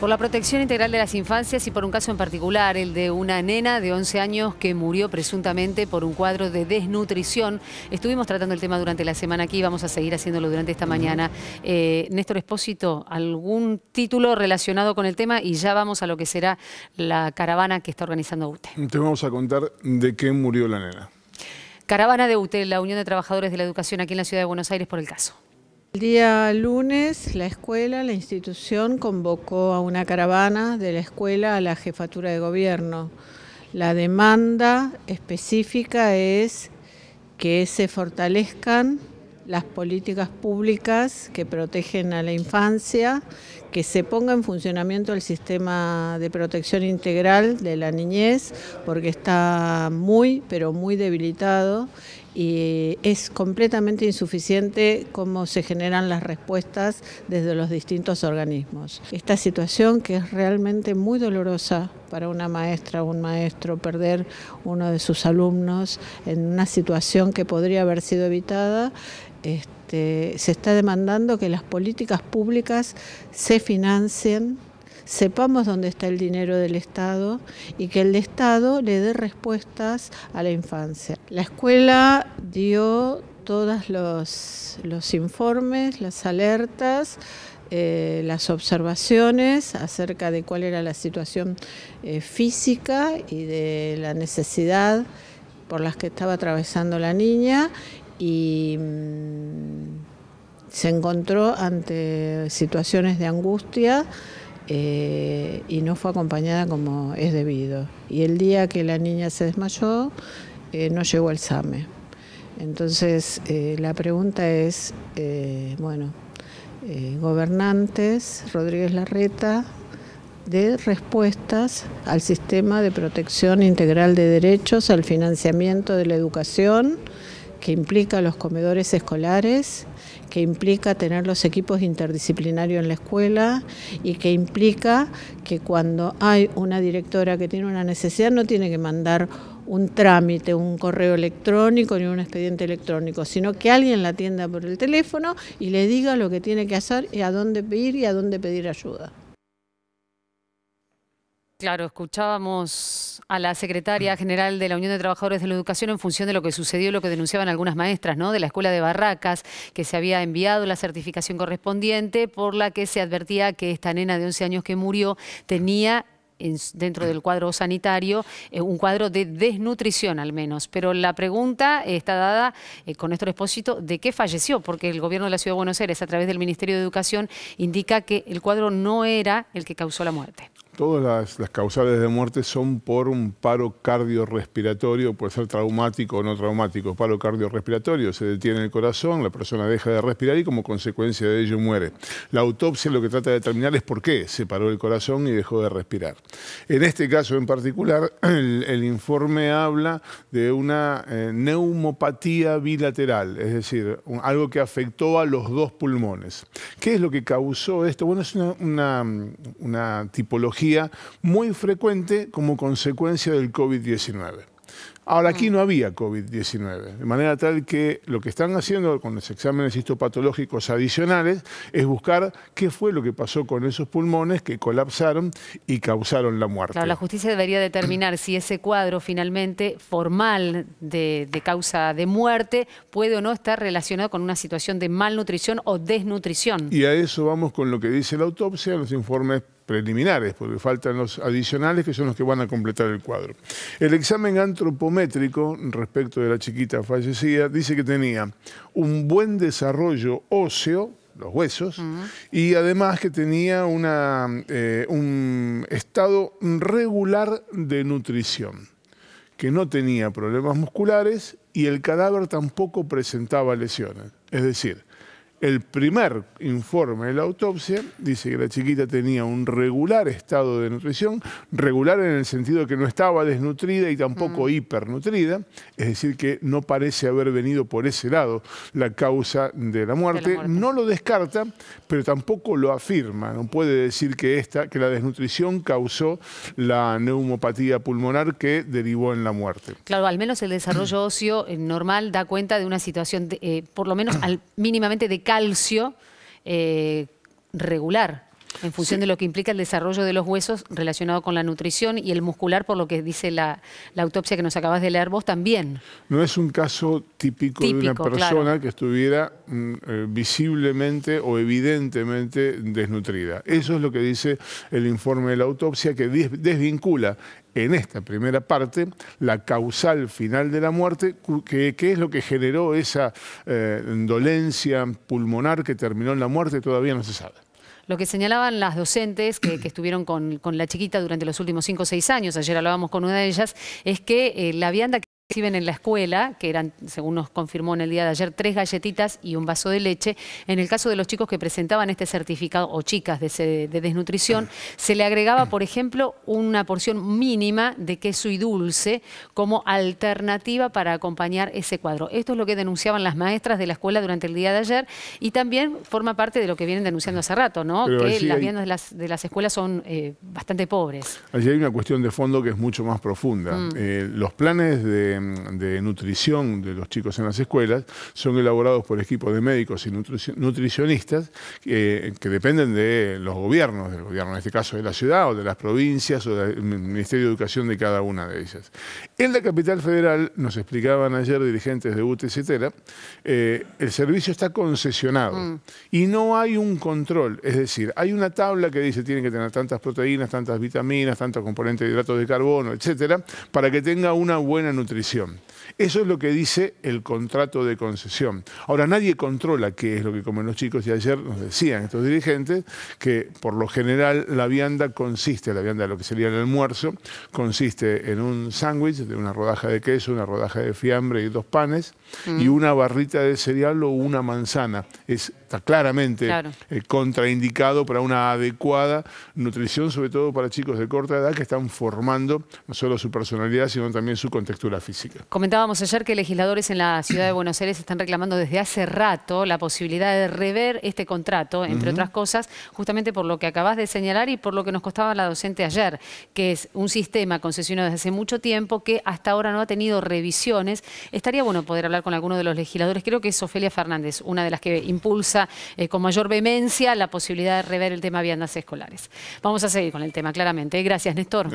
Por la protección integral de las infancias y por un caso en particular, el de una nena de 11 años que murió presuntamente por un cuadro de desnutrición. Estuvimos tratando el tema durante la semana aquí y vamos a seguir haciéndolo durante esta mañana. Eh, Néstor Espósito, ¿algún título relacionado con el tema? Y ya vamos a lo que será la caravana que está organizando UTE. Te vamos a contar de qué murió la nena. Caravana de UTE, la Unión de Trabajadores de la Educación aquí en la Ciudad de Buenos Aires por el caso. El día lunes la escuela, la institución convocó a una caravana de la escuela a la jefatura de gobierno. La demanda específica es que se fortalezcan las políticas públicas que protegen a la infancia, que se ponga en funcionamiento el sistema de protección integral de la niñez, porque está muy, pero muy debilitado y es completamente insuficiente cómo se generan las respuestas desde los distintos organismos. Esta situación que es realmente muy dolorosa para una maestra o un maestro perder uno de sus alumnos en una situación que podría haber sido evitada, este, se está demandando que las políticas públicas se financien sepamos dónde está el dinero del Estado y que el Estado le dé respuestas a la infancia. La escuela dio todos los, informes, las alertas, eh, las observaciones acerca de cuál era la situación eh, física y de la necesidad por las que estaba atravesando la niña y mm, se encontró ante situaciones de angustia eh, y no fue acompañada como es debido. Y el día que la niña se desmayó, eh, no llegó el SAME. Entonces, eh, la pregunta es, bueno, gobernantes, Rodríguez Larreta, de respuestas al sistema de protección integral de derechos, al financiamiento de la educación, que implica los comedores escolares, que implica tener los equipos interdisciplinarios en la escuela y que implica que cuando hay una directora que tiene una necesidad no tiene que mandar un trámite, un correo electrónico ni un expediente electrónico, sino que alguien la atienda por el teléfono y le diga lo que tiene que hacer y a dónde pedir y a dónde pedir ayuda. Claro, escuchábamos a la secretaria general de la Unión de Trabajadores de la Educación en función de lo que sucedió lo que denunciaban algunas maestras, ¿no? De la escuela de Barracas, que se había enviado la certificación correspondiente por la que se advertía que esta nena de 11 años que murió tenía dentro del cuadro sanitario, eh, un cuadro de desnutrición al menos. Pero la pregunta está dada eh, con Néstor Expósito de qué falleció, porque el gobierno de la Ciudad de Buenos Aires, a través del Ministerio de Educación, indica que el cuadro no era el que causó la muerte. Todas las, causales de muerte son por un paro cardiorrespiratorio, puede ser traumático o no traumático. Paro cardiorrespiratorio, se detiene el corazón, la persona deja de respirar y como consecuencia de ello muere. La autopsia lo que trata de determinar es por qué se paró el corazón y dejó de respirar. En este caso en particular, el, informe habla de una eh, neumopatía bilateral, es decir, algo que afectó a los dos pulmones. ¿Qué es lo que causó esto? Bueno, es una tipología muy frecuente como consecuencia del COVID-19. Ahora, aquí no había COVID-19, de manera tal que lo que están haciendo con los exámenes histopatológicos adicionales es buscar qué fue lo que pasó con esos pulmones que colapsaron y causaron la muerte. Claro, la justicia debería determinar si ese cuadro finalmente formal de, de causa de muerte puede o no estar relacionado con una situación de malnutrición o desnutrición. Y a eso vamos con lo que dice la autopsia, los informes preliminares, porque faltan los adicionales que son los que van a completar el cuadro. El examen antropométrico respecto de la chiquita fallecida dice que tenía un buen desarrollo óseo, los huesos, y además que tenía una, eh, un estado regular de nutrición, que no tenía problemas musculares y el cadáver tampoco presentaba lesiones. Es decir, el primer informe de la autopsia dice que la chiquita tenía un regular estado de nutrición, regular en el sentido que no estaba desnutrida y tampoco mm. hipernutrida, es decir, que no parece haber venido por ese lado la causa de la muerte. No lo descarta, pero tampoco lo afirma. No puede decir que, esta, que la desnutrición causó la neumopatía pulmonar que derivó en la muerte. Claro, al menos el desarrollo óseo eh, normal da cuenta de una situación, eh, por lo menos al, mínimamente de calcio eh, regular. En función de lo que implica el desarrollo de los huesos relacionado con la nutrición y el muscular, por lo que dice la, autopsia que nos acabas de leer vos también. No es un caso típico, de una persona que estuviera mm, eh, visiblemente o evidentemente desnutrida. Eso es lo que dice el informe de la autopsia, que desvincula en esta primera parte la causal final de la muerte, que, es lo que generó esa eh, dolencia pulmonar que terminó en la muerte, todavía no se sabe. Lo que señalaban las docentes que, estuvieron con, la chiquita durante los últimos cinco o seis años, ayer hablábamos con una de ellas, es que eh, la vianda reciben en la escuela, que eran, según nos confirmó en el día de ayer, tres galletitas y un vaso de leche. En el caso de los chicos que presentaban este certificado, o chicas de, desnutrición, se le agregaba, por ejemplo, una porción mínima de queso y dulce como alternativa para acompañar ese cuadro. Esto es lo que denunciaban las maestras de la escuela durante el día de ayer y también forma parte de lo que vienen denunciando hace rato, ¿no? que las viandas de las, escuelas son eh, bastante pobres. Allí hay una cuestión de fondo que es mucho más profunda. Mm. Eh, los planes de de, nutrición de los chicos en las escuelas son elaborados por equipos de médicos y nutricionistas que dependen de los gobiernos, del gobierno en este caso de la ciudad o de las provincias o del Ministerio de Educación de cada una de ellas. En la capital federal, nos explicaban ayer dirigentes de UTE, etcétera, eh, el servicio está concesionado mm. y no hay un control, es decir, hay una tabla que dice tiene que tener tantas proteínas, tantas vitaminas, tantos componentes de hidratos de carbono, etcétera, para que tenga una buena nutrición. Eso es lo que dice el contrato de concesión. Ahora, nadie controla qué es lo que comen los chicos y ayer nos decían estos dirigentes que por lo general la vianda consiste, la vianda de lo que sería el almuerzo, consiste en un sándwich de una rodaja de queso, una rodaja de fiambre y dos panes y una barrita de cereal o una manzana. Es, está claramente eh, contraindicado para una adecuada nutrición, sobre todo para chicos de corta edad que están formando no solo su personalidad, sino también su contextura física. Comentábamos ayer que legisladores en la ciudad de Buenos Aires están reclamando desde hace rato la posibilidad de rever este contrato, entre otras cosas, justamente por lo que acabas de señalar y por lo que nos costaba la docente ayer, que es un sistema concesionado desde hace mucho tiempo que hasta ahora no ha tenido revisiones. Estaría bueno poder hablar con alguno de los legisladores, creo que es Ofelia Fernández, una de las que impulsa eh, con mayor vehemencia la posibilidad de rever el tema viandas escolares. Vamos a seguir con el tema, claramente. Gracias, Néstor.